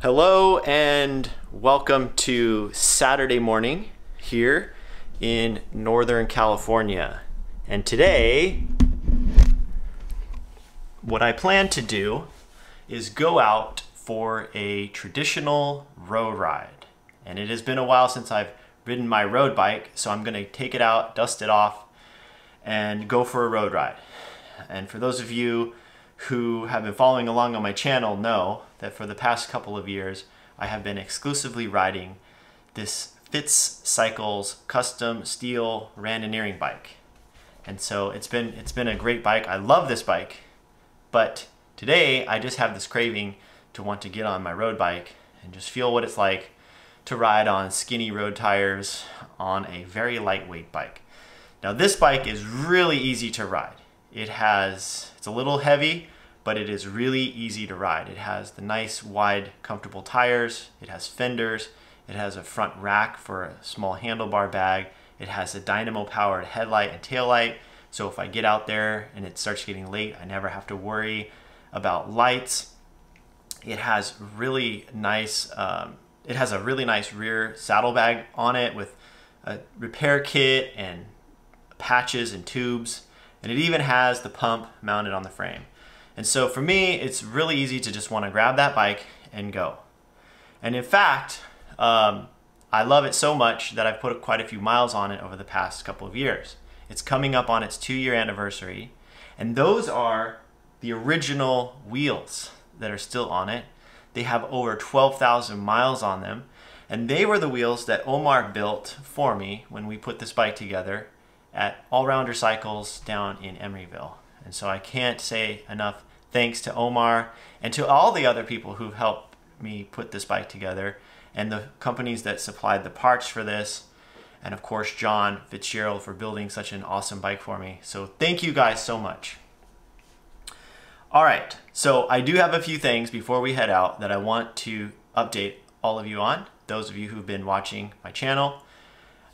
Hello and welcome to Saturday morning here in Northern California. And today, what I plan to do is go out for a traditional road ride. And it has been a while since I've ridden my road bike, so I'm gonna take it out, dust it off, and go for a road ride. And for those of you who have been following along on my channel know that for the past couple of years, I have been exclusively riding this Fitz Cycles custom steel Randonneuring bike. And so it's been, it's been a great bike. I love this bike, but today I just have this craving to want to get on my road bike and just feel what it's like to ride on skinny road tires on a very lightweight bike. Now this bike is really easy to ride. It has, it's a little heavy, but it is really easy to ride. It has the nice wide comfortable tires, it has fenders, it has a front rack for a small handlebar bag, it has a dynamo powered headlight and tail light. So if I get out there and it starts getting late, I never have to worry about lights. It has really nice, um, it has a really nice rear saddlebag on it with a repair kit and patches and tubes. And it even has the pump mounted on the frame. And so for me, it's really easy to just want to grab that bike and go. And in fact, um, I love it so much that I've put quite a few miles on it over the past couple of years. It's coming up on its two year anniversary. And those are the original wheels that are still on it. They have over 12,000 miles on them. And they were the wheels that Omar built for me when we put this bike together at All Rounder Cycles down in Emeryville. And so I can't say enough thanks to Omar and to all the other people who've helped me put this bike together and the companies that supplied the parts for this. And of course, John Fitzgerald for building such an awesome bike for me. So thank you guys so much. All right, so I do have a few things before we head out that I want to update all of you on, those of you who've been watching my channel.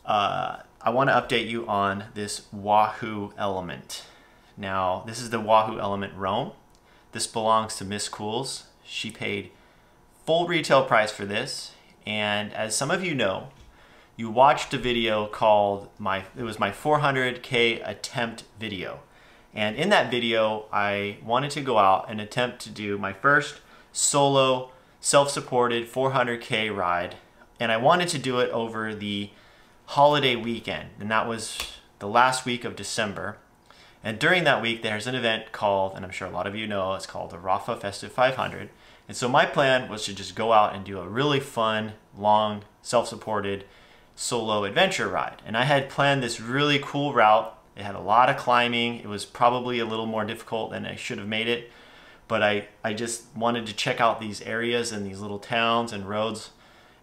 Uh, I want to update you on this Wahoo element. Now, this is the Wahoo element Roam. This belongs to Miss Cools. She paid full retail price for this. And as some of you know, you watched a video called my, it was my 400K attempt video. And in that video, I wanted to go out and attempt to do my first solo self-supported 400K ride. And I wanted to do it over the holiday weekend. And that was the last week of December. And during that week, there's an event called, and I'm sure a lot of you know, it's called the Rapha Festive 500. And so my plan was to just go out and do a really fun, long, self-supported solo adventure ride. And I had planned this really cool route. It had a lot of climbing. It was probably a little more difficult than I should have made it. But I, I just wanted to check out these areas and these little towns and roads.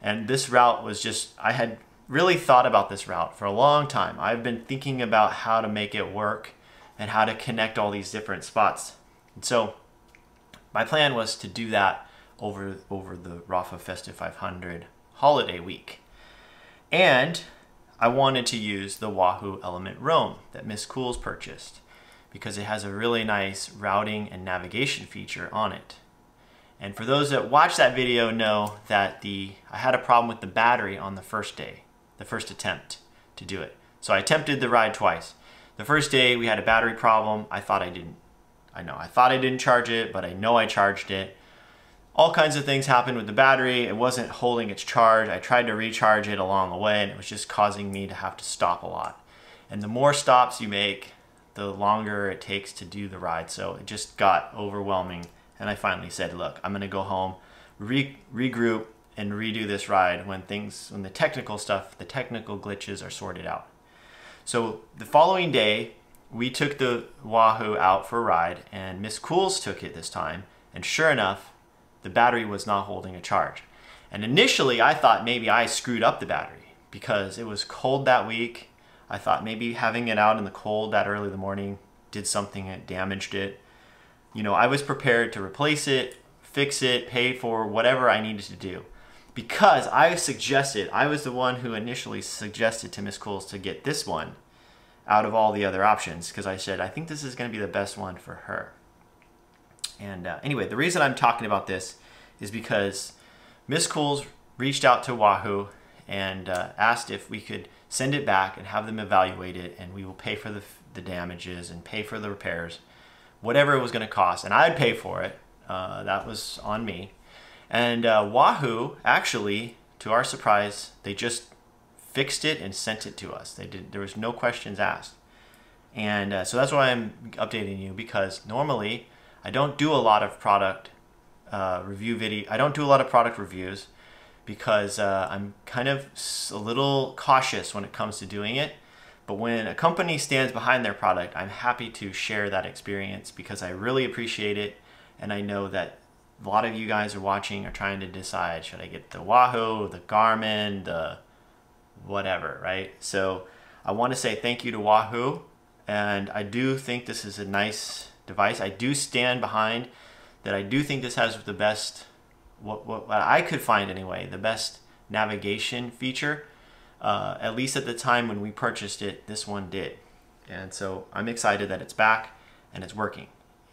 And this route was just, I had really thought about this route for a long time. I've been thinking about how to make it work and how to connect all these different spots. And so my plan was to do that over, over the Rapha Festive 500 holiday week. And I wanted to use the Wahoo Element Roam that Miss Cools purchased because it has a really nice routing and navigation feature on it. And for those that watch that video know that the I had a problem with the battery on the first day, the first attempt to do it. So I attempted the ride twice. The first day we had a battery problem. I thought I didn't, I know, I thought I didn't charge it, but I know I charged it. All kinds of things happened with the battery. It wasn't holding its charge. I tried to recharge it along the way and it was just causing me to have to stop a lot. And the more stops you make, the longer it takes to do the ride. So it just got overwhelming. And I finally said, look, I'm gonna go home, re regroup, and redo this ride when things, when the technical stuff, the technical glitches are sorted out. So the following day, we took the Wahoo out for a ride and Miss Cools took it this time. And sure enough, the battery was not holding a charge. And initially I thought maybe I screwed up the battery because it was cold that week. I thought maybe having it out in the cold that early in the morning did something that damaged it. You know, I was prepared to replace it, fix it, pay for whatever I needed to do because I suggested, I was the one who initially suggested to Miss Cools to get this one out of all the other options because I said, I think this is going to be the best one for her. And uh, anyway, the reason I'm talking about this is because Miss Cools reached out to Wahoo and uh, asked if we could send it back and have them evaluate it, and we will pay for the, the damages and pay for the repairs, whatever it was going to cost. And I'd pay for it. Uh, that was on me. And uh, Wahoo, actually, to our surprise, they just fixed it and sent it to us. They did. There was no questions asked. And uh, so that's why I'm updating you because normally I don't do a lot of product uh, review video. I don't do a lot of product reviews because uh, I'm kind of a little cautious when it comes to doing it. But when a company stands behind their product, I'm happy to share that experience because I really appreciate it. And I know that a lot of you guys are watching are trying to decide should I get the Wahoo, the Garmin, the whatever, right? So I want to say thank you to Wahoo. And I do think this is a nice device. I do stand behind that I do think this has the best what, what, what I could find anyway, the best navigation feature. Uh, at least at the time when we purchased it, this one did. And so I'm excited that it's back and it's working.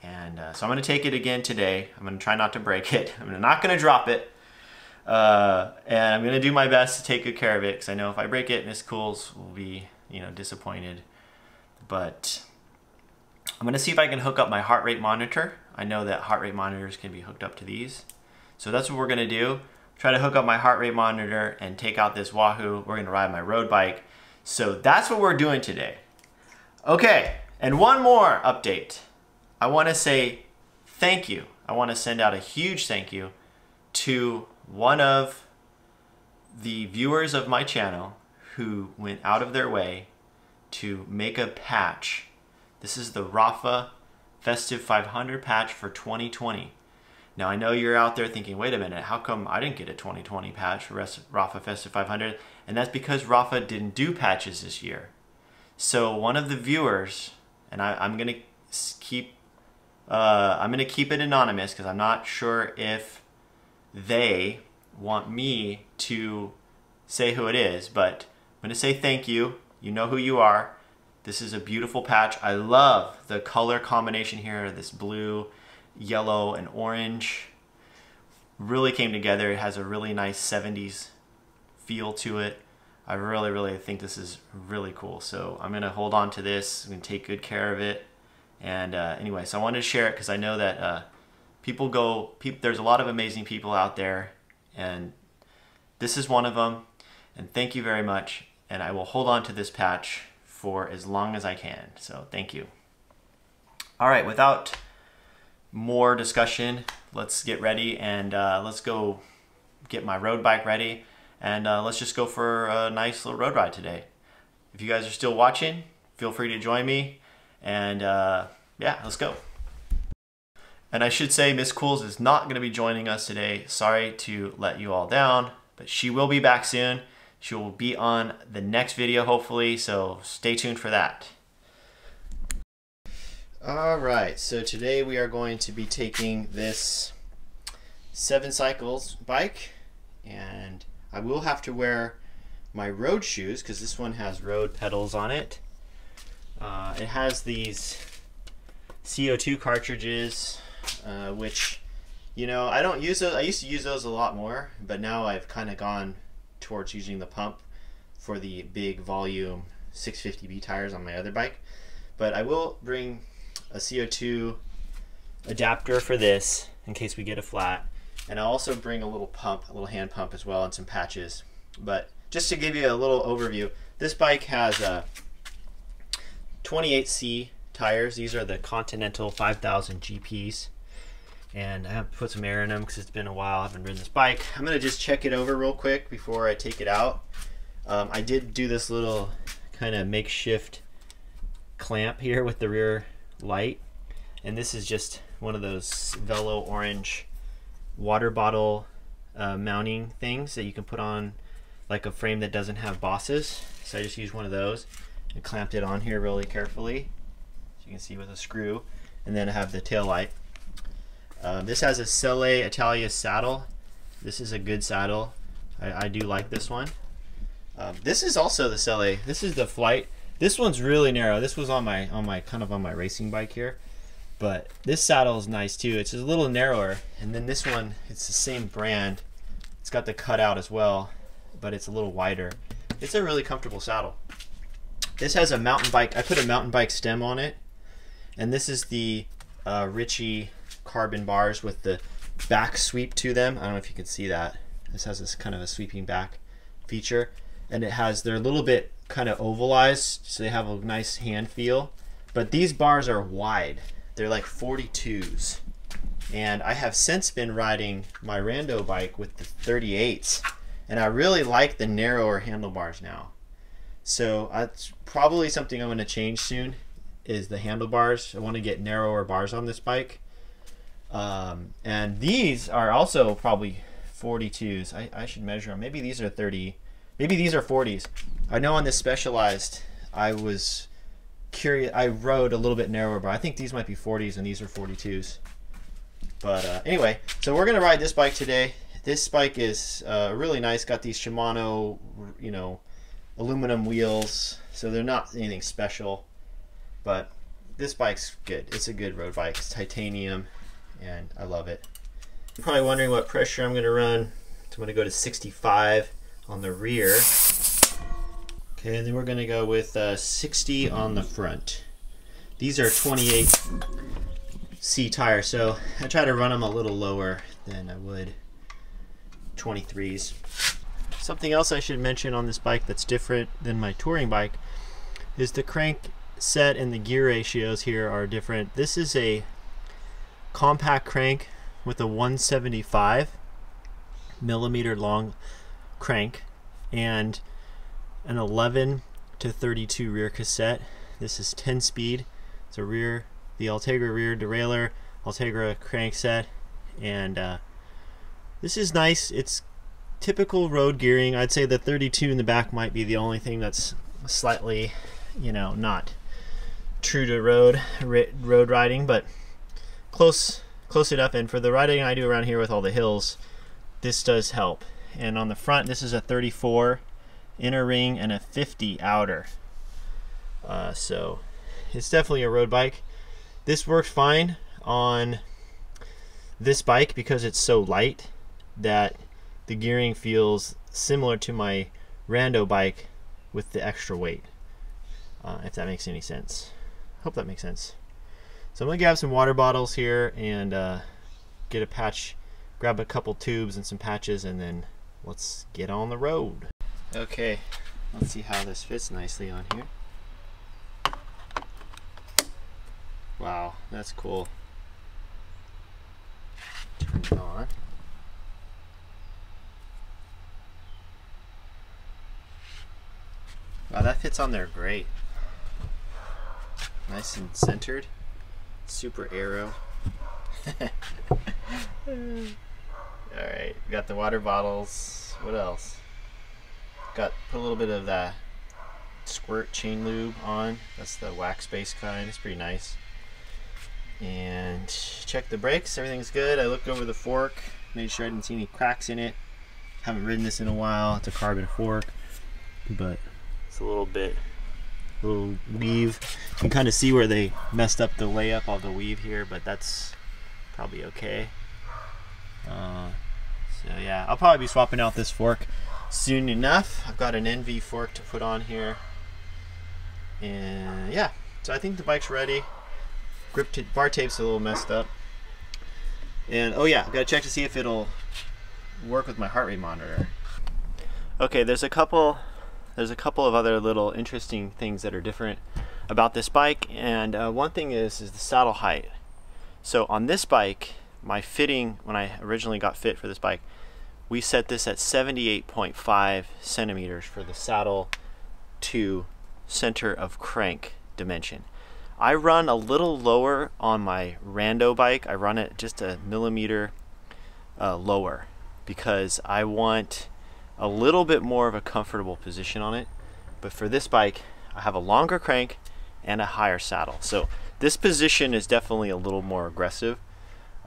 And uh, so I'm to take it again today. I'm to try not to break it. I'm not to drop it. Uh, and I'm to do my best to take good care of it because I know if I break it, Miss Cools will be, you know, disappointed. But I'm to see if I can hook up my heart rate monitor. I know that heart rate monitors can be hooked up to these. So that's what we're gonna do. Try to hook up my heart rate monitor and take out this Wahoo. We're gonna ride my road bike. So that's what we're doing today. Okay, and one more update. I wanna say thank you. I wanna send out a huge thank you to one of the viewers of my channel who went out of their way to make a patch. This is the Rapha Festive 500 patch for 2020. Now I know you're out there thinking, wait a minute, how come I didn't get a 2020 patch for Rapha Festive 500? And that's because Rapha didn't do patches this year. So one of the viewers, and I, am gonna keep, uh, I'm gonna keep it anonymous because I'm not sure if they want me to say who it is, but I'm gonna say thank you. You know who you are. This is a beautiful patch. I love the color combination here, this blue yellow and orange really came together. It has a really nice 70s feel to it. I really, really think this is really cool. So I'm gonna hold on to this. I'm gonna take good care of it. And uh, anyway, so I wanted to share it because I know that uh, people go, pe there's a lot of amazing people out there and this is one of them. And thank you very much. And I will hold on to this patch for as long as I can. So thank you. All right, without more discussion. Let's get ready and uh, let's go get my road bike ready and uh, let's just go for a nice little road ride today. If you guys are still watching, feel free to join me and uh, yeah, let's go. And I should say Miss Cools is not going to be joining us today. Sorry to let you all down, but she will be back soon. She will be on the next video hopefully, so stay tuned for that. All right, so today we are going to be taking this Seven Cycles bike and I will have to wear my road shoes because this one has road pedals on it. Uh, it has these CO2 cartridges, uh, which, you know, I don't use those. I used to use those a lot more, but now I've kind of gone towards using the pump for the big volume 650B tires on my other bike. But I will bring a CO2 adapter for this in case we get a flat. And I'll also bring a little pump, a little hand pump as well, and some patches. But just to give you a little overview, this bike has a 28C tires. These are the Continental 5000 GPs. And I have put some air in them because it's been a while. I haven't ridden this bike. I'm going to just check it over real quick before I take it out. Um, I did do this little kind of makeshift clamp here with the rear light and this is just one of those Velo orange water bottle uh, mounting things that you can put on like a frame that doesn't have bosses so I just used one of those and clamped it on here really carefully as you can see with a screw and then I have the tail light uh, this has a Selle Italia saddle this is a good saddle I, I do like this one um, this is also the Selle this is the Flite this one's really narrow. This was on my on my kind of on my racing bike here. But this saddle is nice too. It's a little narrower. And then this one, it's the same brand. It's got the cutout as well, but it's a little wider. It's a really comfortable saddle. This has a mountain bike. I put a mountain bike stem on it, and this is the uh, Ritchey carbon bars with the back sweep to them. I don't know if you can see that. This has this kind of a sweeping back feature, and it has they're a little bit kind of ovalized, so they have a nice hand feel. But these bars are wide. They're like 42s. And I have since been riding my rando bike with the 38s. And I really like the narrower handlebars now. So that's probably something I'm going to change soon is the handlebars. I want to get narrower bars on this bike. Um, and these are also probably 42s. I, I should measure them. Maybe these are 30. Maybe these are 40s. I know on this Specialized, I was curious. I rode a little bit narrower, but I think these might be 40s and these are 42s. But uh, anyway, so we're gonna ride this bike today. This bike is uh, really nice. Got these Shimano, you know, aluminum wheels, so they're not anything special. But this bike's good. It's a good road bike. It's titanium, and I love it. You're probably wondering what pressure I'm gonna run. So I'm gonna go to 65 on the rear. Okay, and then we're gonna go with uh, 60 on the front. These are 28 C tires, so I try to run them a little lower than I would 23s. Something else I should mention on this bike that's different than my touring bike is the crank set and the gear ratios here are different. This is a compact crank with a 175 millimeter long crank and an 11 to 32 rear cassette. This is 10 speed. It's a rear, the Ultegra rear derailleur, Ultegra crank set, and uh, this is nice. It's typical road gearing. I'd say the 32 in the back might be the only thing that's slightly, you know, not true to road road riding, but close close enough. And for the riding I do around here with all the hills, this does help. And on the front, this is a 34 inner ring and a 50 outer. Uh, so it's definitely a road bike. This works fine on this bike because it's so light that the gearing feels similar to my rando bike with the extra weight. Uh, if that makes any sense. Hope that makes sense. So I'm gonna grab some water bottles here and uh, get a patch, grab a couple tubes and some patches, and then let's get on the road. Okay, let's see how this fits nicely on here. Wow, that's cool. Turn it on. Wow, that fits on there great. Nice and centered. Super aero. Alright, got the water bottles. What else? Got put a little bit of that squirt chain lube on. That's the wax based kind. It's pretty nice. And check the brakes. Everything's good. I looked over the fork, made sure I didn't see any cracks in it. Haven't ridden this in a while. It's a carbon fork, but it's a little bit, a little weave. You can kind of see where they messed up the layup of the weave here, but that's probably okay. Uh, so yeah, I'll probably be swapping out this fork soon enough. I've got an ENVE fork to put on here. And yeah, so I think the bike's ready. Grip bar tape's a little messed up. And oh yeah, I've gotta check to see if it'll work with my heart rate monitor. Okay, there's a couple there's a couple of other little interesting things that are different about this bike and uh, one thing is is the saddle height. So on this bike, my fitting when I originally got fit for this bike, we set this at 78.5 centimeters for the saddle to center of crank dimension. I run a little lower on my rando bike. I run it just a millimeter uh, lower because I want a little bit more of a comfortable position on it. But for this bike, I have a longer crank and a higher saddle. So this position is definitely a little more aggressive.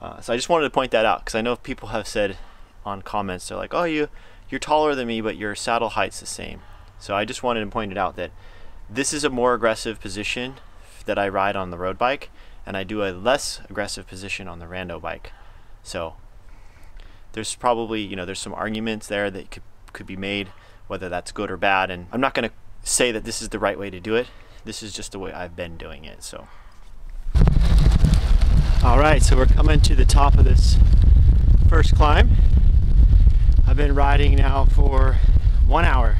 Uh, so I just wanted to point that out because I know people have said on comments. They're like, "Oh, you you're taller than me, but your saddle height's the same." So I just wanted to point it out that this is a more aggressive position that I ride on the road bike, and I do a less aggressive position on the rando bike. So there's probably you know there's some arguments there that could could be made whether that's good or bad and I'm not going to say that this is the right way to do it. This is just the way I've been doing it so. All right so we're coming to the top of this first climb. I've been riding now for one hour.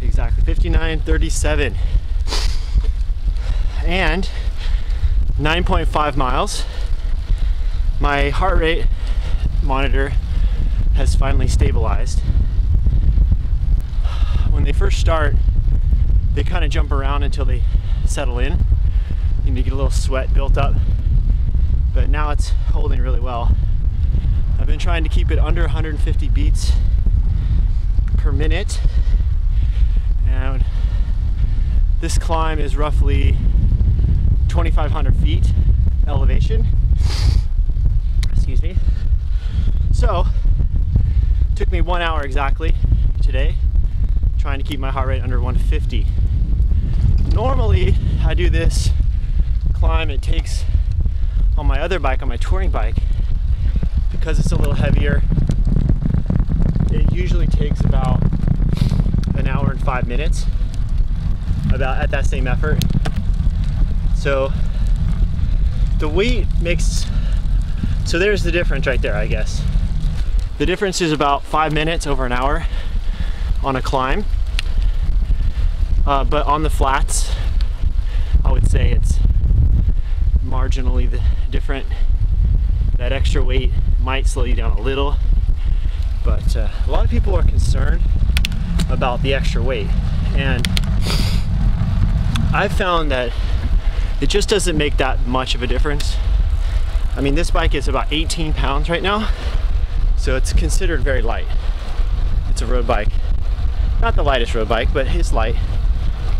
Exactly 59.37 and 9.5 miles. My heart rate monitor has finally stabilized. When they first start, they kind of jump around until they settle in. You need to get a little sweat built up, but now it's holding really well. I've been trying to keep it under 150 beats per minute, and this climb is roughly 2,500 feet elevation excuse me. So, took me one hour exactly today, trying to keep my heart rate under 150. Normally, I do this climb, it takes on my other bike, on my touring bike, because it's a little heavier, it usually takes about an hour and five minutes, about at that same effort. So the weight makes so there's the difference right there, I guess. The difference is about five minutes over an hour on a climb. Uh, but on the flats, I would say it's marginally different. That extra weight might slow you down a little, but uh, a lot of people are concerned about the extra weight. And I've found that it just doesn't make that much of a difference I mean, this bike is about 18 pounds right now, so it's considered very light. It's a road bike. Not the lightest road bike, but it's light.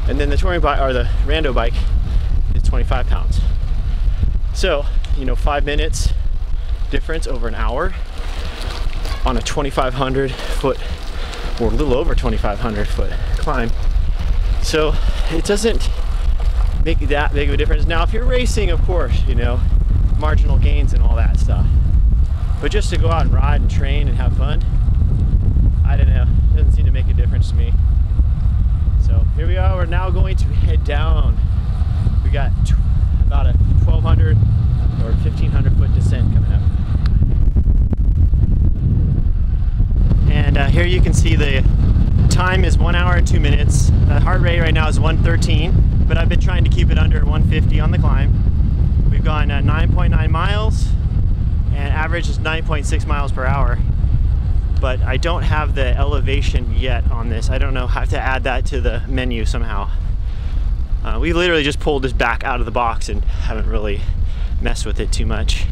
And then the touring bike, or the rando bike, is 25 pounds. So, you know, five minutes difference over an hour on a 2,500 foot, or a little over 2,500 foot climb. So it doesn't make that big of a difference. Now, if you're racing, of course, you know, marginal gains and all that stuff. But just to go out and ride and train and have fun, I don't know, it doesn't seem to make a difference to me. So here we are, we're now going to head down. We got about a 1200 or 1500 foot descent coming up. And uh, here you can see the time is one hour and two minutes. The heart rate right now is 113, but I've been trying to keep it under 150 on the climb. We've gone 9.9 uh, miles and average is 9.6 miles per hour. But I don't have the elevation yet on this. I don't know, how to add that to the menu somehow. Uh, we literally just pulled this back out of the box and haven't really messed with it too much.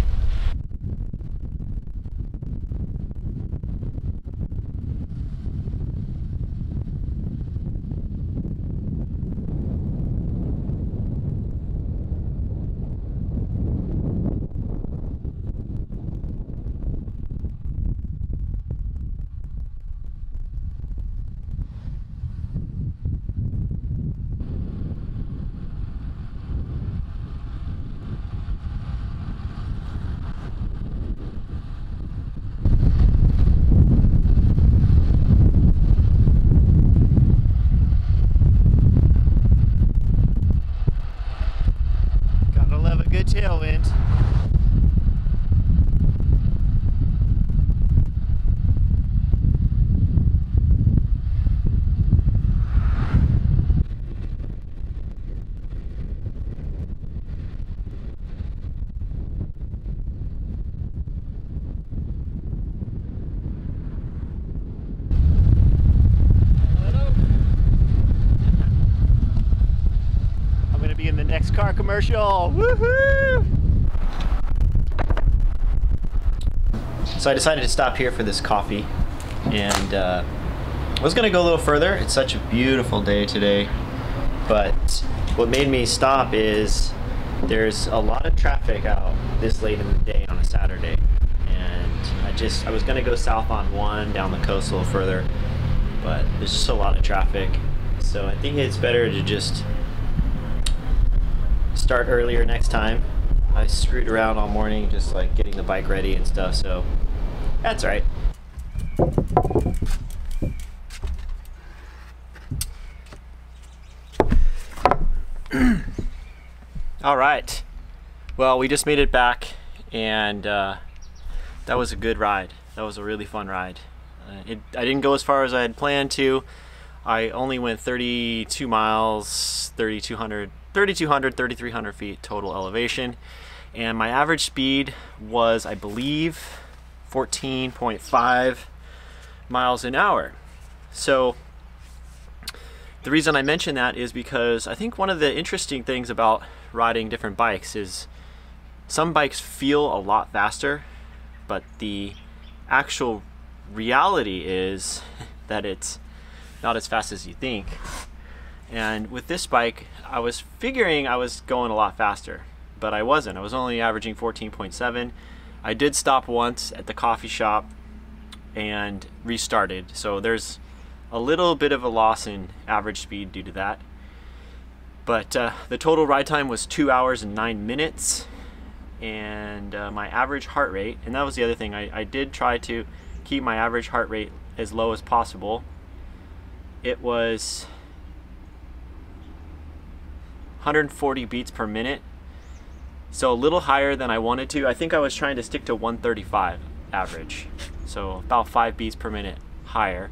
Car commercial. Woohoo! So I decided to stop here for this coffee and uh, I was gonna go a little further. It's such a beautiful day today, but what made me stop is there's a lot of traffic out this late in the day on a Saturday. And I just, I was gonna go south on one down the coast a little further, but there's just a lot of traffic. So I think it's better to just start earlier next time. I screwed around all morning just like getting the bike ready and stuff, so That's right. All right. Well, we just made it back and uh, that was a good ride. That was a really fun ride. Uh, it, I didn't go as far as I had planned to. I only went 32 miles, 3,200, 3,200, 3,300 feet total elevation. And my average speed was, I believe, 14.5 miles an hour. So the reason I mention that is because I think one of the interesting things about riding different bikes is some bikes feel a lot faster, but the actual reality is that it's not as fast as you think. And with this bike, I was figuring I was going a lot faster, but I wasn't. I was only averaging 14.7. I did stop once at the coffee shop and restarted. So there's a little bit of a loss in average speed due to that. But uh, the total ride time was two hours and nine minutes and uh, my average heart rate, and that was the other thing, I, I did try to keep my average heart rate as low as possible. It was 140 beats per minute, so a little higher than I wanted to. I think I was trying to stick to 135 average, so about 5 beats per minute higher.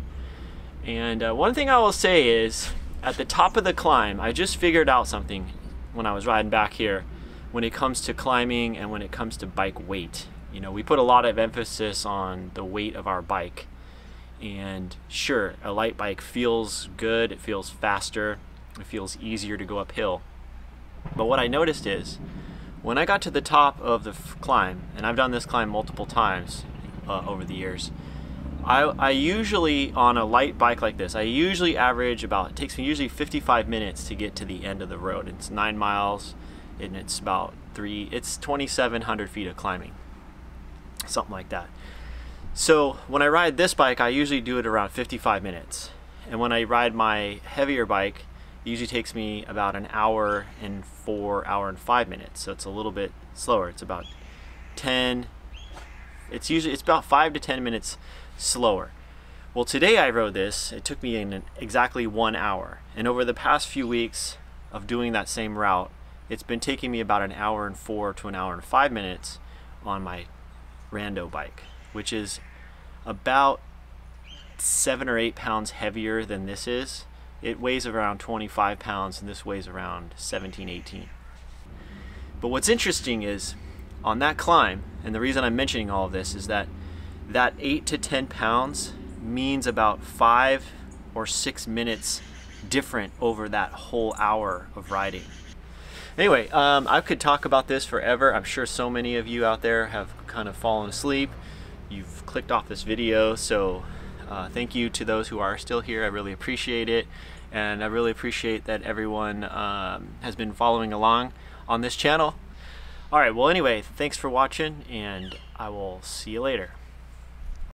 And uh, one thing I will say is, at the top of the climb, I just figured out something when I was riding back here when it comes to climbing and when it comes to bike weight. You know, we put a lot of emphasis on the weight of our bike. And sure, a light bike feels good, it feels faster, it feels easier to go uphill. But what I noticed is, when I got to the top of the climb, and I've done this climb multiple times uh, over the years, I, I usually, on a light bike like this, I usually average about, it takes me usually 55 minutes to get to the end of the road. It's nine miles, and it's about three, it's 2,700 feet of climbing, something like that. So when I ride this bike, I usually do it around 55 minutes. And when I ride my heavier bike, it usually takes me about an hour and four, hour and five minutes. So it's a little bit slower. It's about 10, it's usually, it's about five to 10 minutes slower. Well, today I rode this, it took me in exactly one hour. And over the past few weeks of doing that same route, it's been taking me about an hour and four to an hour and five minutes on my rando bike, which is about seven or eight pounds heavier than this is. It weighs around 25 pounds and this weighs around 17, 18. But what's interesting is on that climb, and the reason I'm mentioning all of this is that that eight to 10 pounds means about five or six minutes different over that whole hour of riding. Anyway, um, I could talk about this forever. I'm sure so many of you out there have kind of fallen asleep. You've clicked off this video, so uh, thank you to those who are still here. I really appreciate it. And I really appreciate that everyone um, has been following along on this channel. All right, well, anyway, thanks for watching, and I will see you later.